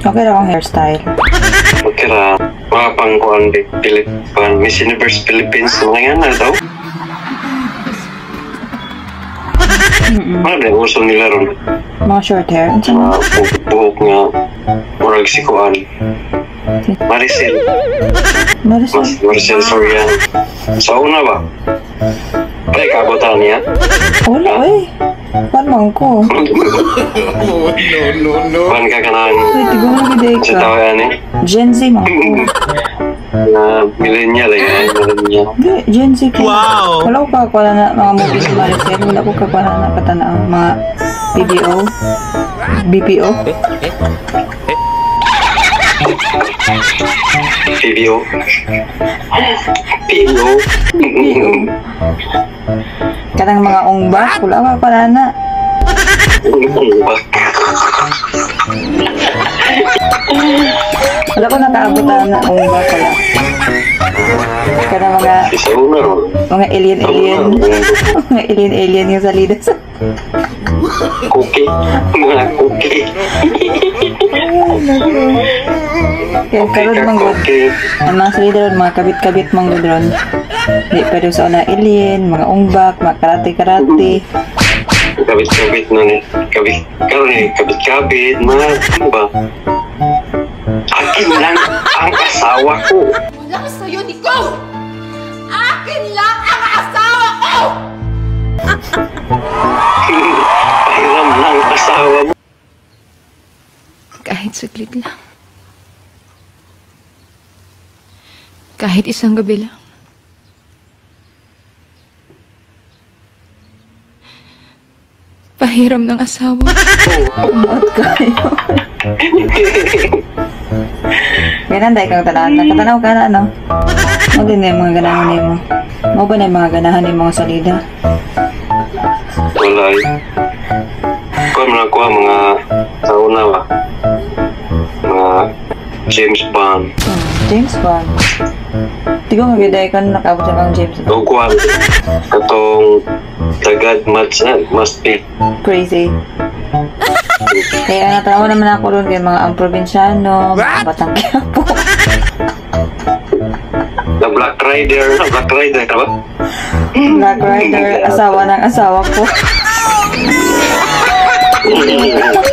Okay ra akong hairstyle. Kira, mga pangkuhan di Pilip, pang Miss Universe Philippines, mga yan na daw. Ano na yung uso nila ron? Mga short hair. Ano Mga bu- buhok nga, murag sikuan. Maricel, Marisol. Mas Maricel Sorian. Sa una ba? Ay, kabutan niya. Wala eh. Paano ko? Ban ka ka ng Ay, tigo na sa ka. tao yan eh. Gen Z man ko. Na millennial eh, millennial. Hindi, Gen Z ko. Wow! Wala ko kakakuha na mga movies sa Maricel. Wala ko kakakuha na nakatanaw mga BBO. BPO. PBO. PBO. Kanang mga ungba. Wala ko kakakuha na. Wala ko nakaabutan na ungba pala. Kanang mga Isa ron. mga alien-alien. mga alien-alien yung salida sa... Cookie. Mga cookie. Kaya karod Ka good. cookie. Ang mga salida ron, mga kabit-kabit mang good ron. Di pero sa una alien, mga ungbak, mga karate-karate. Kabit-kabit na ni. Kabit. Karoon eh, kabit-kabit. Mga ba? Akin lang ang asawa ko. Wala sa'yo, Nico! Akin lang ang asawa ko! Kahit saglit lang. Kahit isang gabi lang. Pahiram ng asawa. Umot kayo. Ganan dahil kang talaan. Nakatanaw ka na, ano? Mo din na yung mga ganahan ni mo. Mo ba na yung mga ganahan ni mga salida? Wala eh. Kuha mo na kuha mga sa una ba? James Bond. Hmm, James Bond. Di ko magiday ka na nakabot siya kang James Bond. O kuha katong The God must, must be Crazy. Kaya natanaw naman ako ron kay mga ang probinsyano, mga batang kiyapo. The Black Rider. Na, Black Rider ka ba? Black Rider, asawa ng asawa ko.